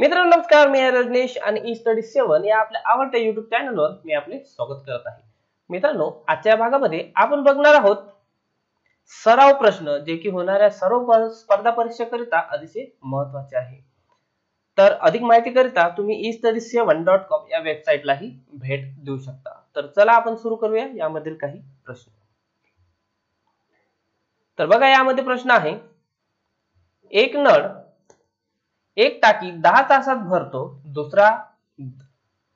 मित्रांनो नमस्कार. मी रजनेश आणि ई स्टडी सेवन या आपल्या आवडत्या युट्यूब चॅनलवर मी आपले स्वागत करत आहे. मित्रांनो आजच्या भागामध्ये आपण बघणार आहोत सराव प्रश्न जे की होणाऱ्या सर्व स्पर्धा परीक्षेकरिता अतिशय महत्त्वाचे आहे. तर अधिक माहिती करिता तुम्ही e study seven dot com या वेबसाईटलाही भेट देऊ शकता. तर चला आपण सुरू करूया. यामधील काही प्रश्न. तर बघा यामध्ये प्रश्न आहे एक नळ एक टाकी दहा तासात भरतो दुसरा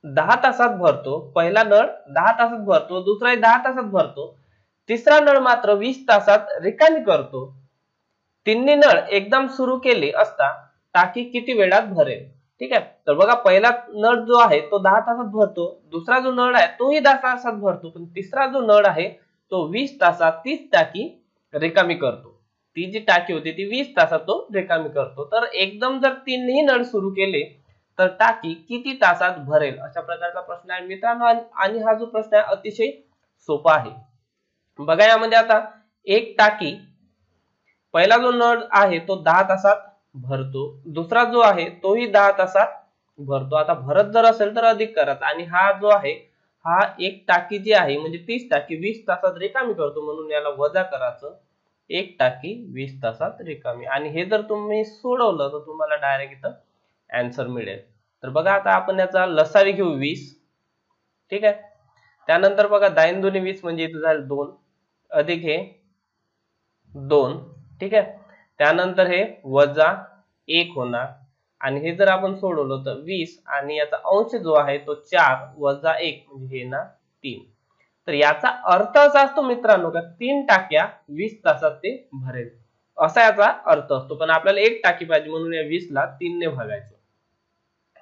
दहा तासात भरतो पहिला नळ दहा तासात भरतो दुसरा दहा तासात भरतो तिसरा नळ मात्र वीस तासात रिकामी करतो. तिन्ही नळ एकदम सुरू केले असता टाकी किती वेळात भरेल? ठीक आहे? तर बघा पहिला नळ जो आहे तो दहा तासात भरतो दुसरा जो नळ आहे तोही दहा तासात भरतो पण तिसरा जो नळ आहे तो वीस तासात तीच टाकी रिकामी करतो. ती जी टाकी होती ती वीस तासात तो रिकामी करतो. तर एकदम जर तिन्ही नळ सुरू केले तर टाकी किती तासात भरेल? अशा प्रकारचा प्रश्न आहे. मित्रांनो आणि- हा जो प्रश्न आहे अतिशय सोपा आहे. बघा यामध्ये आता एक टाकी पहिला जो नळ आहे तो दहा तासात भरतो. दुसरा जो आहे तोही दहा तासात भरतो. आता भरत जर असेल तर अधिक करत. आणि हा जो आहे हा एक टाकी जी आहे म्हणजे तीस टाकी वीस तासात रिकामी करतो म्हणून याला वजा करायचं. एक टाकी वीस तासात रिकामी. आणि हे जर तुम्ही सोडवलं तर तुम्हाला डायरेक्ट इथं अँसर मिळेल. तर बघा आता आपण याचा लसावी घेऊ वीस. ठीक आहे? त्यानंतर बघा दाईन दोन्ही वीस म्हणजे इथं झालं दोन. अधिक हे दोन. ठीक आहे? त्यानंतर हे वजा एक होणार. आणि हे जर आपण सोडवलं तर वीस. आणि याचा अंश जो आहे तो चार वजा एक म्हणजे हे ना तीन. तर याचा अर्थ असा असतो मित्रांनो का तीन टाक्या वीस तासात ते भरेल. असा याचा अर्थ असतो. पण आपल्याला एक टाकी पाहिजे म्हणून या वीसला तीनने तीन ने भागायचं.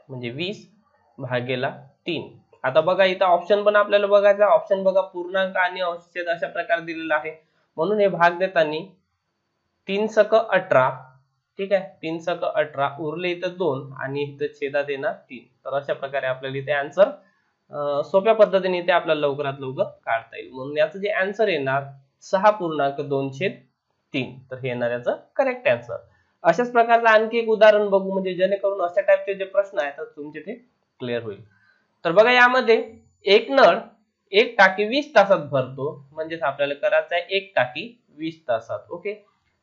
म्हणजे वीस भागेला तीन. आता बघा इथं ऑप्शन पण आपल्याला बघायचा ऑप्शन बघा पूर्णांक आणि औषध अशा प्रकारे दिलेला आहे. म्हणून हे भाग देताना तीन सक अठरा ठीक आहे? तीन सक अठरा उरले इथं दोन आणि इथं छेदात येणार तीन. तर अशा प्रकारे आपल्याला इथे आन्सर सोप्या पद्धतीने ते आपल्याला लवकरात लवकर काढता येईल. म्हणून याचं जे आन्सर येणार सहा पूर्णांक दोन छेद तीन. तर हे येणार याचं करेक्ट आन्सर अशाच प्रकारचं आणखी एक उदाहरण बघू म्हणजे जेणेकरून अशा टाईपचे जे प्रश्न आहेत तुमचे ते क्लिअर होईल. तर बघा यामध्ये एक नळ एक टाकी वीस तासात भरतो. म्हणजेच आपल्याला करायचं आहे एक टाकी वीस तासात ओके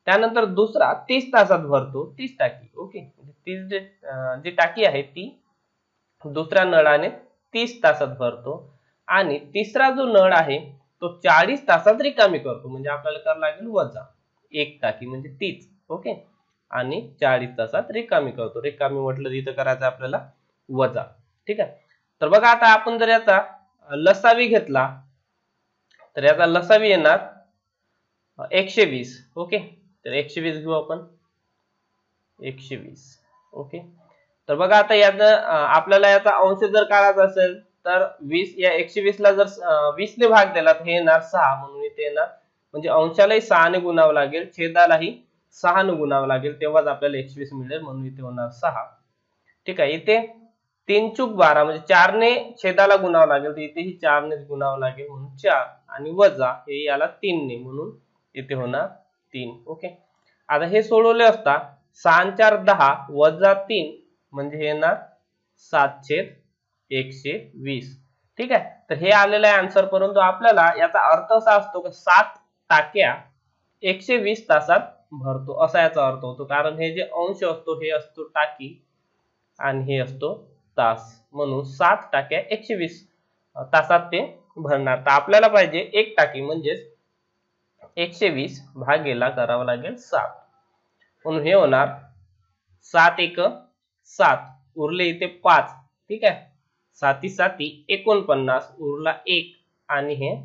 त्यानंतर दुसरा तीस तासात भरतो तीस टाकी ओके तीस जे जी टाकी आहे ती दुसऱ्या नळाने तीस तासात भरतो. आणि तिसरा जो नळ आहे तो चाळीस तासात रिकामी करतो. म्हणजे आपल्याला करावं लागेल वजा. एक टाकी म्हणजे तीच. ओके? आणि चाळीस तासात रिकामी करतो. रिकामी म्हटलं तर करायचं आपल्याला वजा. ठीक आहे? तर बघा आता आपण जर याचा लसावी घेतला तर याचा लसावी येणार एकशे वीस. ओके? तर एकशे वीस घेऊ आपण. एकशे वीस. ओके? तर बघा आता याचं आपल्याला याचा अंश जर काढायचा असेल तर वीस या एकशे वीस ला जर वीस ने भाग दिला तर हे येणार सहा. म्हणून इथे येणार. म्हणजे अंशालाही सहाने गुणावं लागेल छेदालाही सहाने गुणावं लागेल तेव्हाच आपल्याला एकशे वीस मिळेल. म्हणून इथे होणार सहा. ठीक आहे इथे तीन चूक बारा म्हणजे चारने छेदाला गुणावं लागेल तर इथेही चारनेच गुणावं लागेल म्हणून चार. आणि वजा हे याला तीनने म्हणून इथे होणार तीन. ओके? आता हे सोडवले असता सहा चार दहा वजा तीन म्हणजे हे येणार सात छेद एकशे वीस. ठीक आहे? तर हे आलेलं आहे आन्सर परंतु आपल्याला याचा अर्थ असा असतो की सात टाक्या एकशे वीस तासात भरतो. असा याचा अर्थ होतो. कारण हे जे अंश असतो हे असतो टाकी आणि हे असतो तास. म्हणून सात टाक्या एकशे वीस तासात ते भरणार. तर आपल्याला पाहिजे एक टाकी म्हणजेच एकशे वीस भागेला करावं लागेल सात. म्हणून हे होणार सात एक सात उरले इथे पाच. ठीक आहे? साती साती एकोणपन्नास उरला एक. आणि हे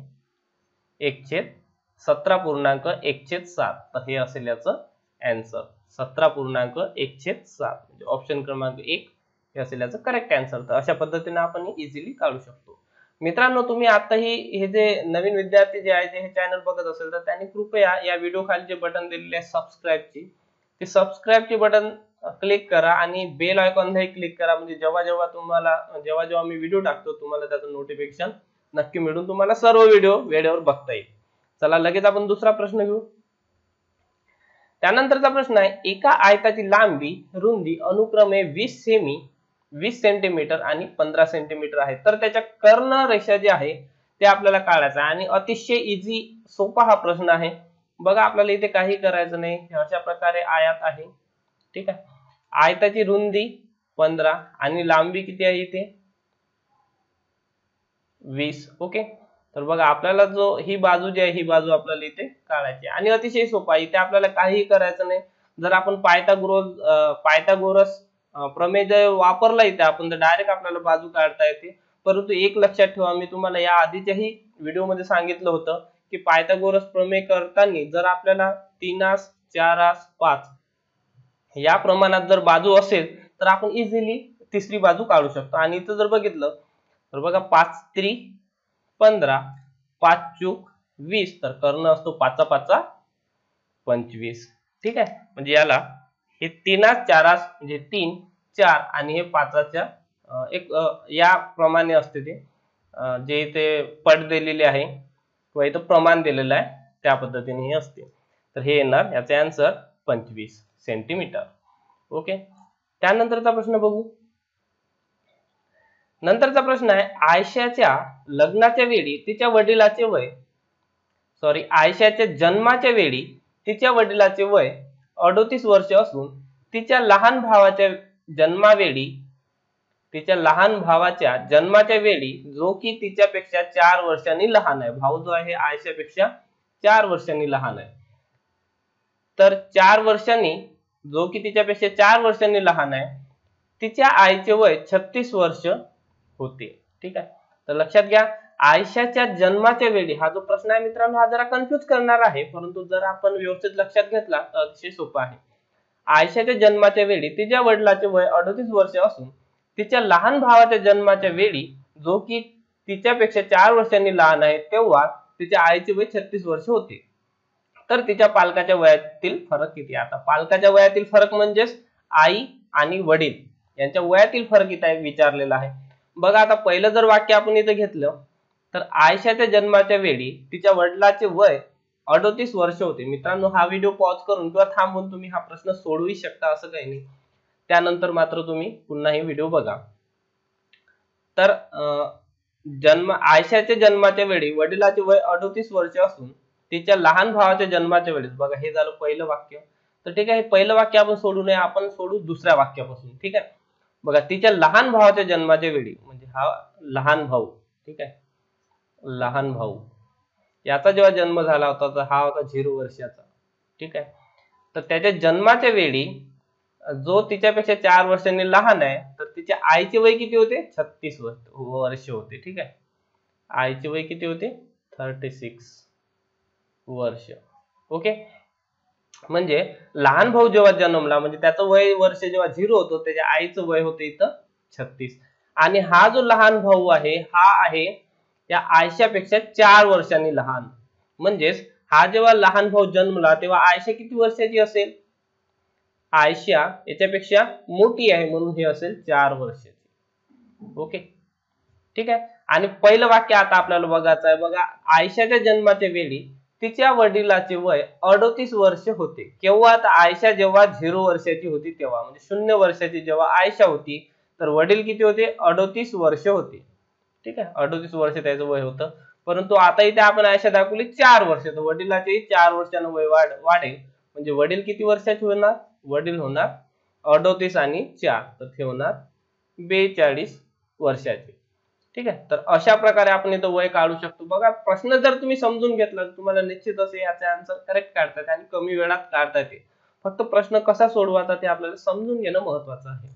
एकशे सतरा पूर्णांक एकशेत सात. तर हे असेल याचं अँसर सतरा पूर्णांक एकशेत सात. म्हणजे ऑप्शन क्रमांक एक हे असेल याचं करेक्ट अँसर तर अशा पद्धतीने आपण इझिली काढू शकतो. मित्रांनो तुम्ही आताही हे जे नवीन विद्यार्थी जे आहे जे हे चॅनल बघत असेल तर त्यांनी कृपया या व्हिडिओ खाली जे बटन दिलेले आहे सबस्क्राईबची ते सबस्क्राईबचे बटन क्लिक करा आणि बेल आयकॉनलाही क्लिक करा. म्हणजे जेव्हा जेव्हा तुम्हाला जेव्हा जेव्हा मी व्हिडिओ टाकतो तुम्हाला त्याचं नोटिफिकेशन नक्की मिळून तुम्हाला सर्व व्हिडिओ वेळेवर बघता येईल. चला लगेच आपण दुसरा प्रश्न घेऊ. त्यानंतरचा प्रश्न आहे एका आयताची लांबी रुंदी अनुक्रमे वीस सेमी वीस सेंटीमीटर आणि पंधरा सेंटीमीटर आहे. तर त्याच्या कर्ण रेषा जे आहे ते आपल्याला काढायचं आहे. आणि अतिशय इझी सोपा हा प्रश्न आहे. बघा आपल्याला इथे काही करायचं नाही. अशा प्रकारे आयात आहे. ठीक आहे? आयताची रुंदी पंधरा आणि लांबी किती आहे इथे? वीस. ओके? तर बघा आपल्याला जो ही बाजू जी आहे ही बाजू आपल्याला इथे काढायची आणि अतिशय सोपा इथे आपल्याला काहीही करायचं नाही. जर आपण पायथागोरस पायथागोरस प्रमेय जर वापरला इथे आपण तर डायरेक्ट आपल्याला बाजू काढता येते. परंतु एक लक्षात ठेवा मी तुम्हाला या आधीच्याही व्हिडिओमध्ये सांगितलं होतं की पायथागोरस प्रमेय करताना जर आपल्याला तीन आस चार आस पाच या प्रमाणात जर बाजू असेल तर आपण इझिली तिसरी बाजू काढू शकतो. आणि इथं जर बघितलं तर बघा पाच त्री पंधरा पाच चूक वीस तर कर्ण असतो पाचा पाचा पंचवीस. ठीक आहे? म्हणजे याला हे तीना चारास म्हणजे तीन चार आणि हे पाचाच्या एक या प्रमाणे असते ते. जे इथे पट दिलेले आहे किंवा इथं प्रमाण दिलेलं आहे त्या पद्धतीने हे असते. तर हे येणार याचे आन्सर पंचवीस. सेंटीमीटर. ओके? त्यानंतरचा प्रश्न बघू. नंतरचा प्रश्न आहे आयशाच्या लग्नाच्या वेळी तिच्या वडिलाचे वय. सॉरी आयशाच्या जन्माच्या वेळी तिच्या वडिलाचे वय अडोतीस वर्ष असून तिच्या लहान भावाच्या जन्मावेळी तिच्या लहान भावाच्या जन्माच्या वेळी जो की तिच्यापेक्षा चार वर्षांनी लहान आहे. भाऊ जो आहे आयशापेक्षा चार वर्षांनी लहान आहे. तर चार वर्षांनी जो की तिच्यापेक्षा चार वर्षांनी लहान आहे तिच्या आईचे वय छत्तीस वर्ष होते. ठीक आहे? तर लक्षात घ्या आयशाच्या जन्माच्या वेळी हा जो प्रश्न आहे मित्रांनो हा जरा कन्फ्युज करणार आहे परंतु जर आपण व्यवस्थित लक्षात घेतला तर अतिशय सोपा आहे. आयशाच्या जन्माच्या वेळी तिच्या वडिलाचे वय अडतीस वर्ष असून तिच्या लहान भावाच्या जन्माच्या वेळी जो की तिच्यापेक्षा चार वर्षांनी लहान आहे तेव्हा तिच्या आईचे वय छत्तीस वर्ष होते. तर तिच्या पालकाच्या वयातील फरक किती आता पालकाच्या वयातील फरक म्हणजेच आई आणि वडील यांच्या वयातील फरक इथे विचारलेला आहे. बघा आता पहिलं जर वाक्य आपण इथं घेतलं तर आयशाच्या जन्माच्या वेळी तिच्या वडिलाचे वय अडोतीस वर्ष होते. मित्रांनो हा व्हिडिओ पॉज करून किंवा थांबून तुम्ही हा प्रश्न सोडवू शकता असं काही नाही. त्यानंतर मात्र तुम्ही पुन्हा ही व्हिडिओ बघा. तर जन्म आयशाच्या जन्माच्या वेळी वडिलाचे वय अडोतीस वर्ष असून तिच्या लहान भावाच्या जन्माच्या वेळेस. बघा हे झालं पहिलं वाक्य. तर ठीक आहे पहिलं वाक्य आपण सोडू नये आपण सोडू दुसऱ्या वाक्यापासून. ठीक आहे? बघा तिच्या लहान भावाच्या जन्माच्या वेळी म्हणजे हा लहान भाऊ ठीक आहे? लहान भाऊ. याचा जेव्हा जन्म झाला होता तर हा होता झिरो वर्षाचा. ठीक आहे? तर त्याच्या जन्माच्या वेळी जो तिच्यापेक्षा चार वर्षांनी लहान आहे तर तिच्या आईचे वय किती होते? छत्तीस वर्ष होते. ठीक आहे? आईचे वय किती होते? Thirty six. वर्ष. ओके? म्हणजे लहान भाऊ जेव्हा जन्मला म्हणजे त्याचं वय वर्ष जेव्हा झिरो होतो त्याच्या आईचं वय होतं इथं छत्तीस. आणि हा जो लहान भाऊ आहे हा आहे या आयशापेक्षा चार वर्षांनी लहान. म्हणजेच हा जेव्हा लहान भाऊ जन्मला तेव्हा आयशा किती वर्षाची असेल? आयशा याच्यापेक्षा मोठी आहे म्हणून हे असेल चार वर्षाची. ओके? ठीक आहे? आणि पहिलं वाक्य आता आपल्याला बघायचं आहे. बघा आयशाच्या जन्माच्या वेळी तिच्या वडिलाचे वय अडोतीस वर्ष होते. केव्हा आता आयशा जेव्हा झिरो वर्षाची होती तेव्हा. म्हणजे शून्य वर्षाची जेव्हा आयशा होती तर वडील किती होते? अडोतीस वर्ष होते. ठीक आहे? अडोतीस वर्ष त्याचं वय होतं. परंतु आता इथे आपण आयशा दाखवली चार वर्ष. तर वडिलाचे चार वर्षानं वय वाढ वाढेल. म्हणजे वडील किती वर्षाचे होणार? वडील होणार अडोतीस आणि चार. तर ते होणार बेचाळीस वर्षाचे. ठीक आहे? तर अशा प्रकारे आपण इथं वय काढू शकतो. बघा प्रश्न जर तुम्ही समजून घेतला तर तुम्हाला निश्चित असे याचे आन्सर करेक्ट काढता येते आणि कमी वेळात काढता येते फक्त प्रश्न कसा सोडवायचा ते आपल्याला समजून घेणं महत्वाचं आहे.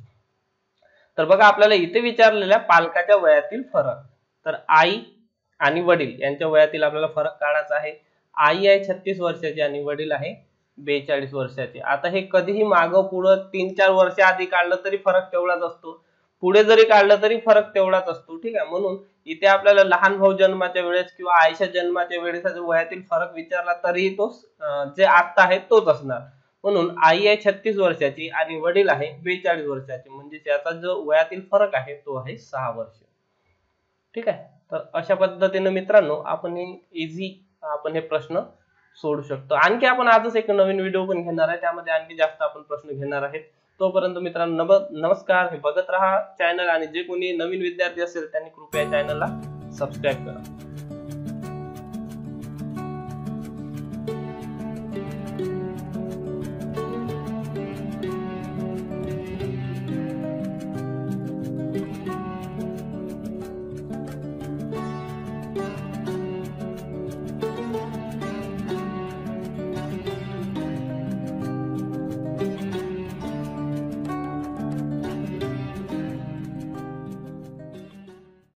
तर बघा आपल्याला इथे विचारलेल्या पालकाच्या वयातील फरक. तर आई आणि वडील यांच्या वयातील आपल्याला फरक काढायचा आहे. आई आहे छत्तीस वर्षाची आणि वडील आहे बेचाळीस वर्षाचे. आता हे कधीही मागं पुढं तीन चार वर्ष आधी काढलं तरी फरक तेवढाच असतो. पुढे जरी काढलं तरी फरक तेवढाच असतो. ठीक आहे? म्हणून इथे आपल्याला लहान भाऊ जन्माच्या वेळेस किंवा आयशा जन्माच्या वेळेस वयातील फरक विचारला तरीही तो जे आता आहे तोच असणार. म्हणून आई आहे छत्तीस वर्षाची आणि वडील आहे बेचाळीस वर्षाची. म्हणजे त्याचा जो वयातील फरक आहे तो आहे सहा वर्ष. ठीक आहे? तर अशा पद्धतीने मित्रांनो आपण इझी आपण हे प्रश्न सोडू शकतो. आणखी आपण आजच एक नवीन व्हिडिओ पण घेणार आहे. त्यामध्ये आणखी जास्त आपण प्रश्न घेणार आहेत. तोपर्यंत मित्रांनो नमस्कार. हे बघत राहा चॅनल आणि जे कोणी नवीन विद्यार्थी असेल त्यांनी कृपया चॅनलला सबस्क्राईब करा.